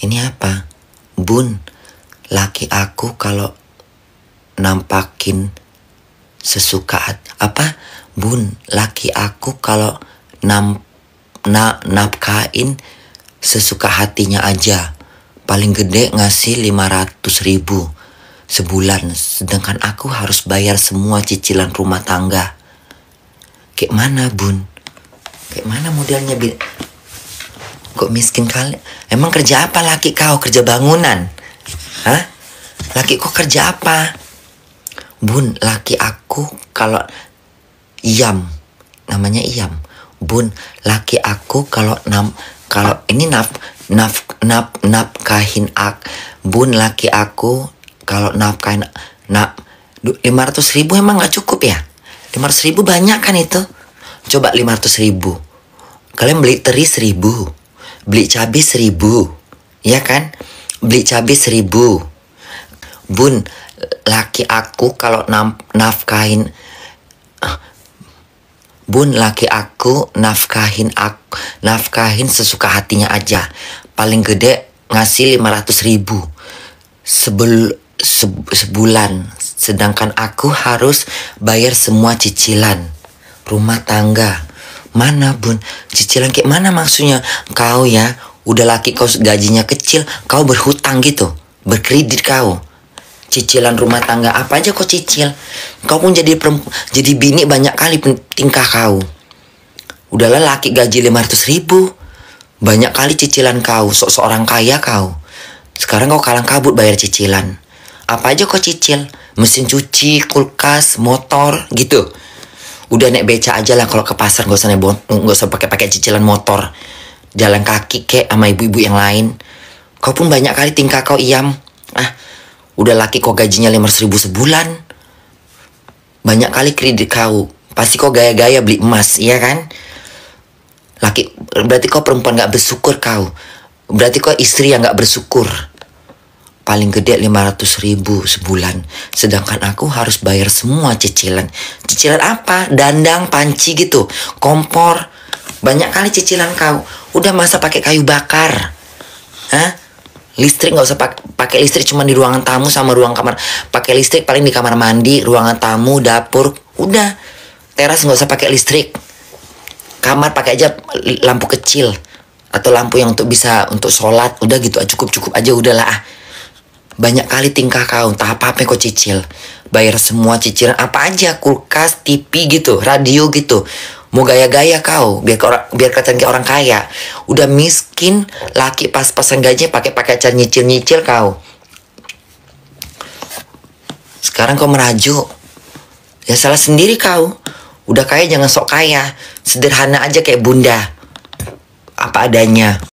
Ini apa? Bun, laki aku kalau nampakin sesuka hat- apa? Bun, laki aku kalau nam na, nafkain sesuka hatinya aja. Paling gede ngasih 500 ribu sebulan. Sedangkan aku harus bayar semua cicilan rumah tangga. Kayak mana bun? Kayak mana modelnya? Kok miskin kali? Emang kerja apa laki kau? Kerja bangunan? Hah? Laki kok kerja apa? Bun, laki aku kalau Iam, namanya Iam. Bun, laki aku kalau nam kalau ini naf naf naf nafkahin ak. Bun, laki aku kalau nafkahin lima ratus ribu emang nggak cukup ya? Lima ratus ribu banyak kan itu? Coba lima ratus ribu. Kalian beli teri seribu, beli cabai seribu, ya kan? Beli cabai seribu. Bun, laki aku kalau nafkahin Bun, laki aku nafkahin aku, nafkahin sesuka hatinya aja. Paling gede ngasih 500 ribu sebel, se- sebulan. Sedangkan aku harus bayar semua cicilan rumah tangga. Mana bun? Cicilan kayak mana maksudnya? Kau ya, udah laki kau gajinya kecil, kau berhutang gitu, berkredit kau. Cicilan rumah tangga apa aja kau cicil. Kau pun jadi jadi bini banyak kali tingkah kau. Udahlah laki gaji 500 ribu. Banyak kali cicilan kau so seorang kaya kau. Sekarang kau kalang kabut bayar cicilan. Apa aja kau cicil? Mesin cuci kulkas motor gitu udah naik beca aja lah kalau ke pasar. Gak usah naik gak usah pakai pakai cicilan motor. Jalan kaki kek sama ibu-ibu yang lain. Kau pun banyak kali tingkah kau iam. Ah udah laki kau gajinya 500 ribu sebulan. Banyak kali kredit kau. Pasti kau gaya-gaya beli emas iya kan? Laki berarti kau perempuan gak bersyukur kau. Berarti kau istri yang gak bersyukur paling gede 500 ribu sebulan. Sedangkan aku harus bayar semua cicilan. Cicilan apa? Dandang panci gitu. Kompor. Banyak kali cicilan kau. Udah masa pakai kayu bakar. Hah? listrik nggak usah pak- pakai listrik cuma di ruangan tamu sama ruang kamar. Pakai listrik paling di kamar mandi ruangan tamu dapur. Udah. Teras nggak usah pakai listrik. Kamar pakai aja lampu kecil. Atau lampu yang untuk bisa untuk sholat. Udah gitu cukup cukup aja udahlah ah. Banyak kali tingkah kau entah apa apa kau cicil. Bayar semua cicilan apa aja kulkas TV gitu radio gitu. Mau gaya-gaya kau biar orang biar kelihatan kayak orang kaya. Udah miskin laki pas-pasan gajinya pakai pakai cara nyicil-nyicil kau. Sekarang kau merajuk. Ya salah sendiri kau. Udah kaya jangan sok kaya. Sederhana aja kayak bunda. Apa adanya